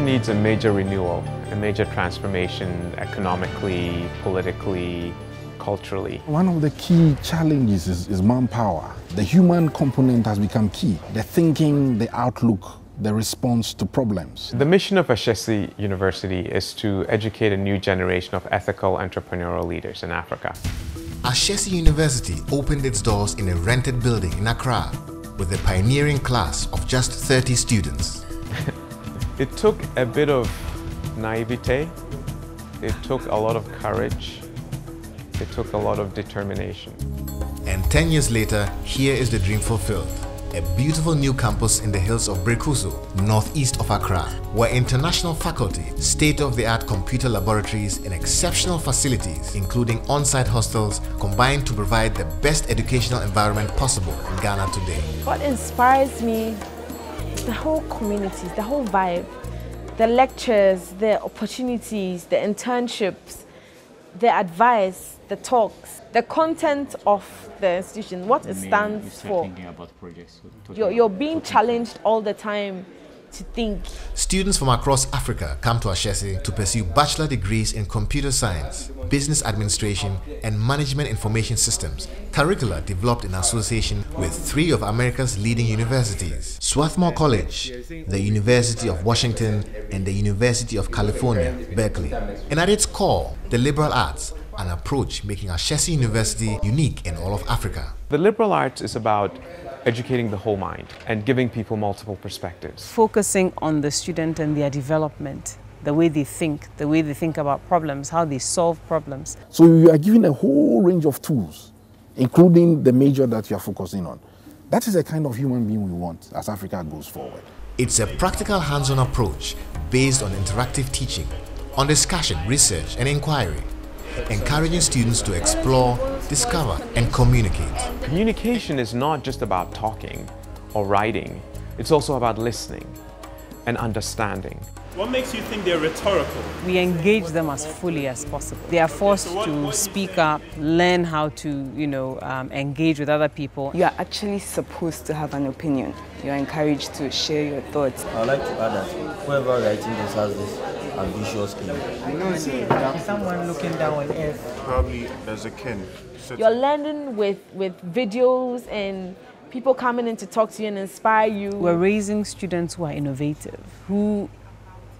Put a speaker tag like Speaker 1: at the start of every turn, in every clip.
Speaker 1: Africa needs a major renewal, a major transformation economically, politically, culturally.
Speaker 2: One of the key challenges is, is manpower. The human component has become key. The thinking, the outlook, the response to problems.
Speaker 1: The mission of Ashesi University is to educate a new generation of ethical entrepreneurial leaders in Africa.
Speaker 3: Ashesi University opened its doors in a rented building in Accra with a pioneering class of just 30 students.
Speaker 1: It took a bit of naivete, it took a lot of courage, it took a lot of determination.
Speaker 3: And 10 years later, here is the dream fulfilled a beautiful new campus in the hills of Berekuso, northeast of Accra, where international faculty, state-of-the-art computer laboratories and exceptional facilities, including on-site hostels, combine to provide the best educational environment possible in Ghana today.
Speaker 4: What inspires me is the whole community, the whole vibe, the lectures, the opportunities, the internships, the advice, the talks, the content of the institution, what it stands for. You're, you're being challenged all the time to think.
Speaker 3: Students from across Africa come to Ashesi to pursue bachelor degrees in computer science, business administration, and management information systems, curricula developed in association with three of America's leading universities, Swarthmore College, the University of Washington, and the University of California, Berkeley. And at its core, the liberal arts, an approach making Ashesi University unique in all of Africa.
Speaker 1: The liberal arts is about educating the whole mind and giving people multiple perspectives.
Speaker 5: Focusing on the student and their development, the way they think, the way they think about problems, how they solve problems.
Speaker 2: So you are given a whole range of tools, including the major that you are focusing on. That is the kind of human being we want as Africa goes forward.
Speaker 3: It's a practical hands-on approach based on interactive teaching, on discussion, research and inquiry encouraging students to explore, discover, and communicate.
Speaker 1: Communication is not just about talking or writing, it's also about listening and understanding.
Speaker 6: What makes you think they're rhetorical?
Speaker 5: We engage them as fully as possible. They are forced to speak up, learn how to, you know, um, engage with other people.
Speaker 7: You are actually supposed to have an opinion. You're encouraged to share your thoughts.
Speaker 8: I'd like to add that whoever writing this has this ambitious
Speaker 9: I know there's someone looking down on earth.
Speaker 10: Probably there's a kin.
Speaker 4: You're learning with, with videos and people coming in to talk to you and inspire you.
Speaker 5: We're raising students who are innovative, who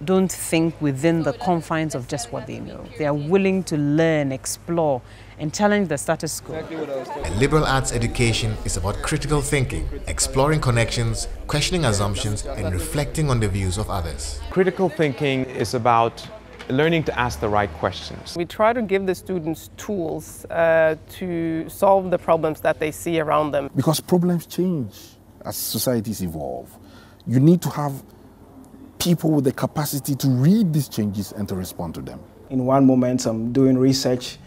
Speaker 5: don't think within the confines of just what they know. They are willing to learn, explore, and challenge the status quo.
Speaker 3: A liberal arts education is about critical thinking, exploring connections, questioning assumptions, and reflecting on the views of others.
Speaker 1: Critical thinking is about learning to ask the right questions.
Speaker 11: We try to give the students tools uh, to solve the problems that they see around them.
Speaker 2: Because problems change as societies evolve. You need to have people with the capacity to read these changes and to respond to them.
Speaker 12: In one moment, I'm doing research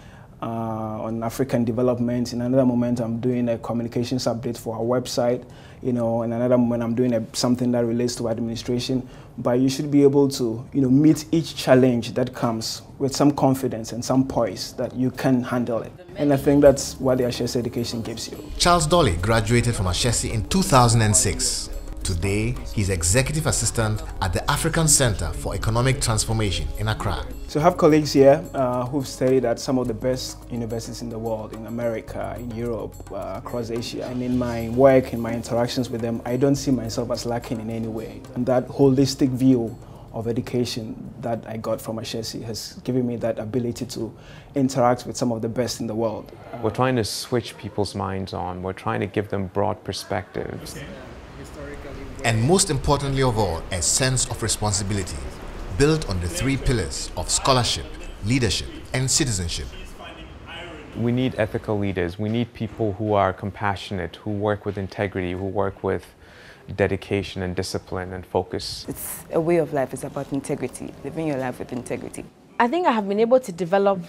Speaker 12: uh, on African development. In another moment, I'm doing a communications update for our website. You know, in another moment, I'm doing a, something that relates to administration. But you should be able to, you know, meet each challenge that comes with some confidence and some poise that you can handle it. And I think that's what the Ashesi education gives you.
Speaker 3: Charles Dolly graduated from Ashesi in 2006. Today, he's executive assistant at the African Center for Economic Transformation in Accra.
Speaker 12: So I have colleagues here uh, who've studied at some of the best universities in the world, in America, in Europe, uh, across Asia. And in my work, in my interactions with them, I don't see myself as lacking in any way. And that holistic view of education that I got from Ashesi has given me that ability to interact with some of the best in the world.
Speaker 1: We're trying to switch people's minds on. We're trying to give them broad perspectives. Okay
Speaker 3: and most importantly of all, a sense of responsibility built on the three pillars of scholarship, leadership, and citizenship.
Speaker 1: We need ethical leaders. We need people who are compassionate, who work with integrity, who work with dedication and discipline and focus.
Speaker 7: It's a way of life. It's about integrity, living your life with integrity.
Speaker 4: I think I have been able to develop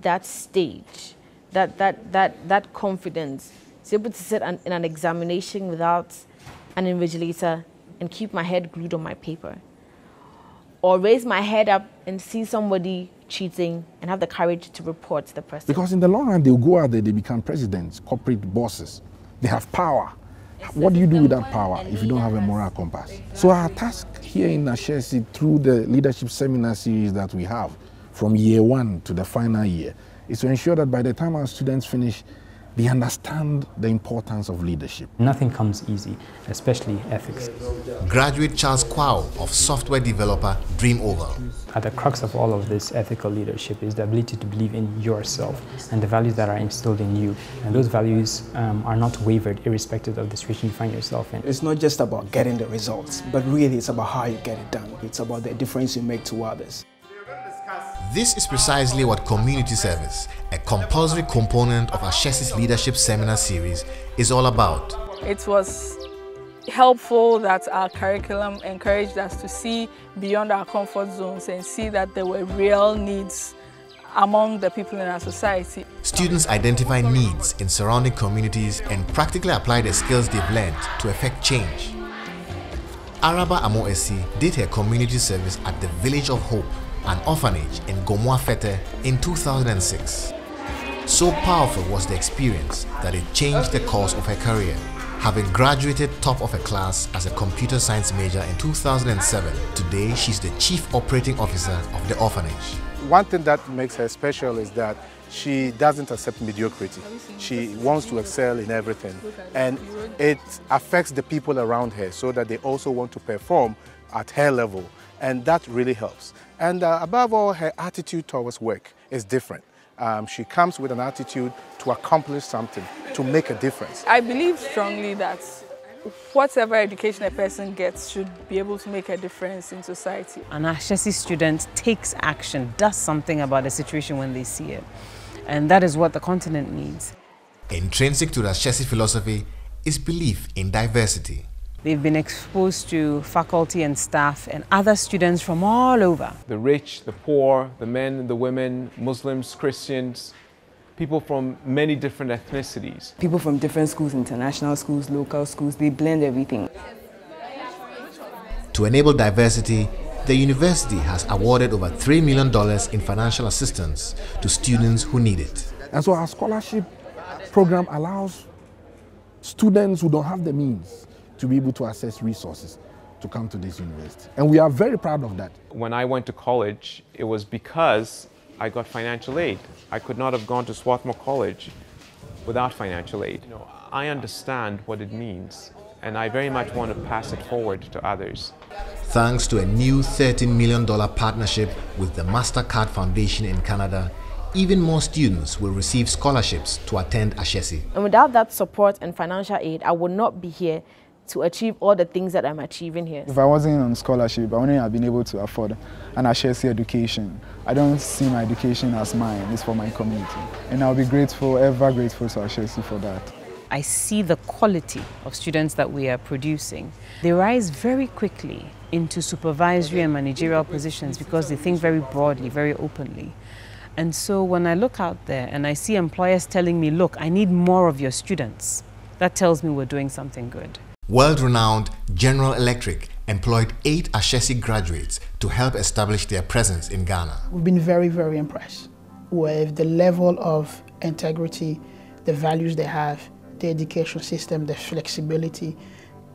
Speaker 4: that stage, that, that, that, that confidence, to be able to sit an, in an examination without an invigilator and keep my head glued on my paper. Or raise my head up and see somebody cheating and have the courage to report to the president.
Speaker 2: Because in the long run, they'll go out there, they become presidents, corporate bosses. They have power. What do you do with that power if you don't have a moral compass? So our task here in Ashesi through the leadership seminar series that we have from year one to the final year is to ensure that by the time our students finish, they understand the importance of leadership.
Speaker 10: Nothing comes easy, especially ethics.
Speaker 3: Graduate Charles Kwao of software developer DreamOval.
Speaker 10: At the crux of all of this ethical leadership is the ability to believe in yourself and the values that are instilled in you. And those values um, are not wavered irrespective of the situation you find yourself in.
Speaker 12: It's not just about getting the results, but really it's about how you get it done. It's about the difference you make to others.
Speaker 3: This is precisely what community service, a compulsory component of Ashesi's leadership seminar series, is all about.
Speaker 13: It was helpful that our curriculum encouraged us to see beyond our comfort zones and see that there were real needs among the people in our society.
Speaker 3: Students identify needs in surrounding communities and practically apply the skills they've learned to effect change. Araba Amoesi did her community service at the Village of Hope an orphanage in Gomoa Fete in 2006. So powerful was the experience that it changed the course of her career. Having graduated top of her class as a computer science major in 2007, today she's the chief operating officer of the orphanage.
Speaker 14: One thing that makes her special is that she doesn't accept mediocrity. She wants to excel in everything. And it affects the people around her so that they also want to perform at her level. And that really helps. And uh, above all, her attitude towards work is different. Um, she comes with an attitude to accomplish something, to make a difference.
Speaker 13: I believe strongly that whatever education a person gets should be able to make a difference in society.
Speaker 5: An Ashesi student takes action, does something about the situation when they see it. And that is what the continent needs.
Speaker 3: Intrinsic to the Ashesi philosophy is belief in diversity.
Speaker 5: They've been exposed to faculty and staff and other students from all over.
Speaker 1: The rich, the poor, the men, the women, Muslims, Christians, people from many different ethnicities.
Speaker 7: People from different schools, international schools, local schools, they blend everything.
Speaker 3: To enable diversity, the university has awarded over $3 million in financial assistance to students who need it.
Speaker 2: And so our scholarship program allows students who don't have the means to be able to access resources to come to this university. And we are very proud of that.
Speaker 1: When I went to college, it was because I got financial aid. I could not have gone to Swarthmore College without financial aid. You know, I understand what it means, and I very much want to pass it forward to others.
Speaker 3: Thanks to a new $13 million partnership with the MasterCard Foundation in Canada, even more students will receive scholarships to attend Ashesi.
Speaker 4: And without that support and financial aid, I would not be here to achieve all the things that I'm achieving here.
Speaker 12: If I wasn't on scholarship, I wouldn't have been able to afford an Ashesi education. I don't see my education as mine, it's for my community. And I'll be grateful, ever grateful to Ashesi for that.
Speaker 5: I see the quality of students that we are producing. They rise very quickly into supervisory and managerial positions because they think very broadly, very openly. And so when I look out there and I see employers telling me, look, I need more of your students, that tells me we're doing something good.
Speaker 3: World-renowned General Electric employed eight Ashesi graduates to help establish their presence in Ghana.
Speaker 15: We've been very, very impressed with the level of integrity, the values they have, the education system, the flexibility,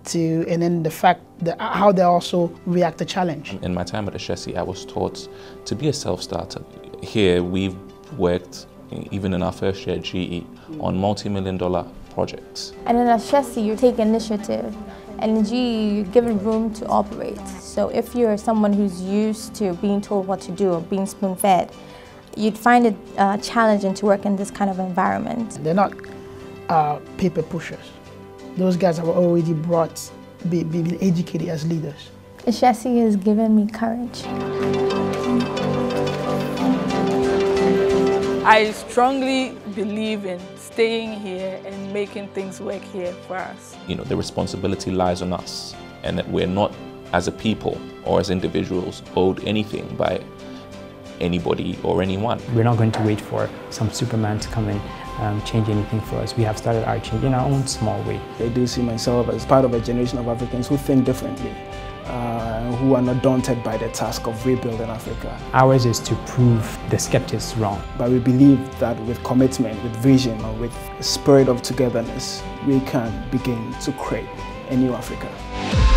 Speaker 15: to, and then the fact that how they also react to challenge.
Speaker 16: In my time at Ashesi, I was taught to be a self-starter. Here, we've worked, even in our first year at GE, on multi-million dollar projects.
Speaker 17: And in Ashesi, you take initiative, and in GE, you're given room to operate. So if you're someone who's used to being told what to do or being spoon-fed, you'd find it uh, challenging to work in this kind of environment.
Speaker 15: They're not uh, paper pushers. Those guys have already brought, be, be, been educated as leaders.
Speaker 17: Ashesi has given me courage.
Speaker 13: I strongly believe in staying here and making things work here for us.
Speaker 16: You know, the responsibility lies on us and that we're not, as a people or as individuals, owed anything by anybody or anyone.
Speaker 10: We're not going to wait for some Superman to come and um, change anything for us. We have started our change in our own small way.
Speaker 12: I do see myself as part of a generation of Africans who think differently. Uh, who are not daunted by the task of rebuilding Africa.
Speaker 10: Ours is to prove the skeptics wrong.
Speaker 12: But we believe that with commitment, with vision, or with a spirit of togetherness, we can begin to create a new Africa.